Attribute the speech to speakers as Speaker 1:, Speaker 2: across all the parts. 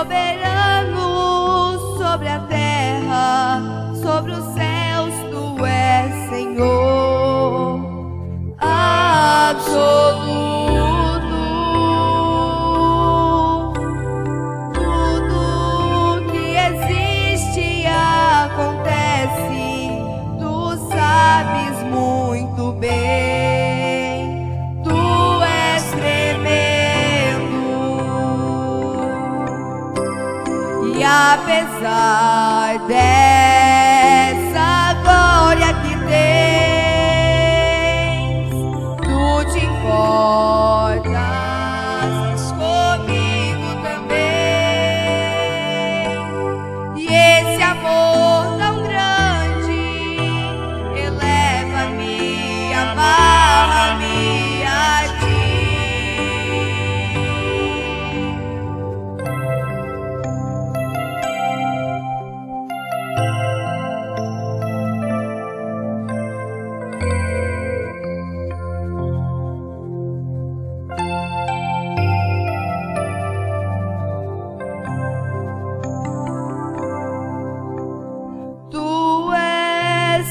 Speaker 1: soberano sobre la tierra. apesar de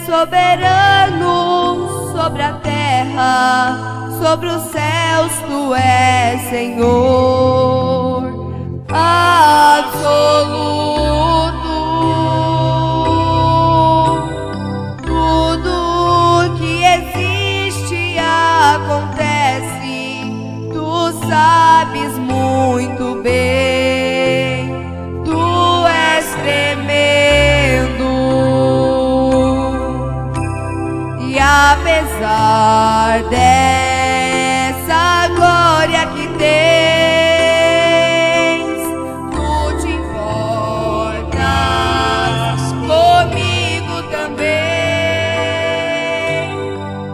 Speaker 1: soberano sobre a terra, sobre os céus, tu és Senhor absoluto. Tudo que existe acontece, tu sabes muito bem. apesar dessa glória que tens, tu te importas comigo também.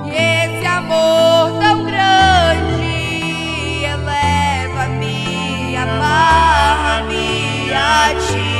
Speaker 1: E esse amor tão grande eleva-me, amarra-me a ti.